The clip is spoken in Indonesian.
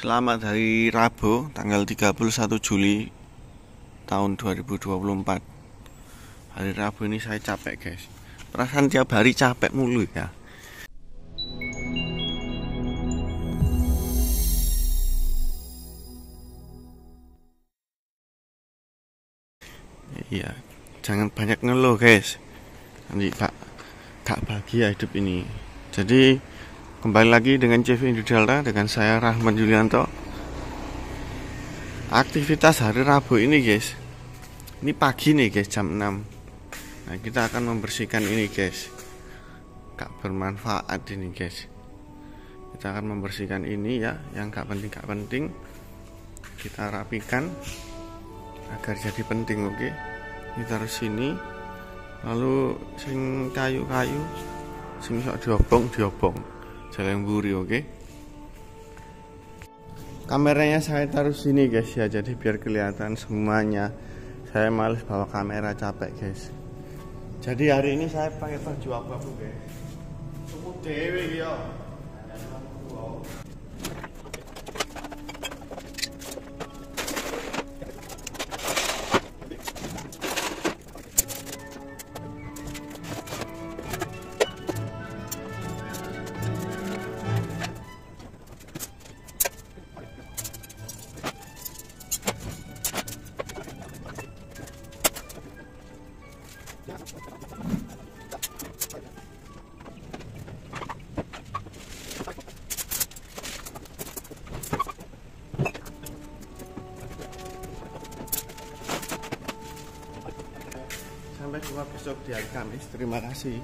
Selamat hari Rabu tanggal 31 Juli tahun 2024 Hari Rabu ini saya capek guys. Perasaan tiap hari capek mulu ya. Iya Jangan banyak ngeluh guys. Nanti kak Kak bahagia hidup ini. Jadi Kembali lagi dengan CV Indo Delta dengan saya Rahman Yulianto. Aktivitas hari Rabu ini guys. Ini pagi nih guys jam 6. Nah, kita akan membersihkan ini guys. Gak bermanfaat ini guys. Kita akan membersihkan ini ya, yang gak penting gak penting. Kita rapikan agar jadi penting oke. Okay? Ini taruh sini. Lalu sing kayu-kayu sing sok diobong diobong jalan buri oke? Okay? kameranya saya taruh sini guys ya. Jadi biar kelihatan semuanya. Saya males bawa kamera capek guys. Jadi hari ini saya pakai baju apa bu guys? Tunggu dewe ya sampai jumpa besok di hari Kamis. Terima kasih